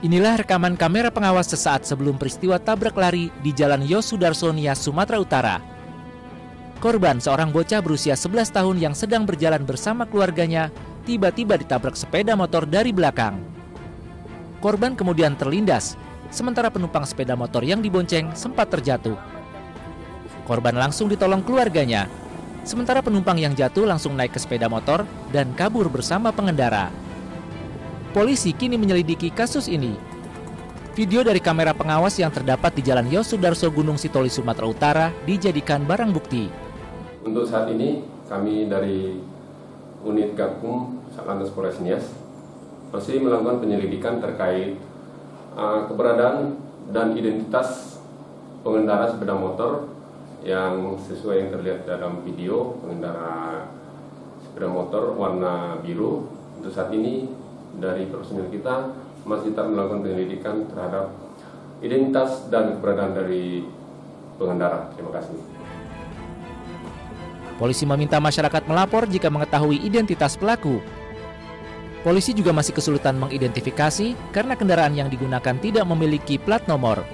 Inilah rekaman kamera pengawas sesaat sebelum peristiwa tabrak lari di Jalan Yosudarso Nias, Sumatera Utara. Korban, seorang bocah berusia 11 tahun yang sedang berjalan bersama keluarganya, tiba-tiba ditabrak sepeda motor dari belakang. Korban kemudian terlindas, sementara penumpang sepeda motor yang dibonceng sempat terjatuh. Korban langsung ditolong keluarganya, sementara penumpang yang jatuh langsung naik ke sepeda motor dan kabur bersama pengendara. Polisi kini menyelidiki kasus ini. Video dari kamera pengawas yang terdapat di Jalan Yosudarso Gunung Sitoli, Sumatera Utara dijadikan barang bukti. Untuk saat ini, kami dari unit Gakum Satlantas Polres Nias masih melakukan penyelidikan terkait uh, keberadaan dan identitas pengendara sepeda motor yang sesuai yang terlihat dalam video pengendara sepeda motor warna biru. Untuk saat ini dari personil kita masih tetap melakukan penyelidikan terhadap identitas dan keberadaan dari pengendara. Terima kasih. Polisi meminta masyarakat melapor jika mengetahui identitas pelaku. Polisi juga masih kesulitan mengidentifikasi karena kendaraan yang digunakan tidak memiliki plat nomor.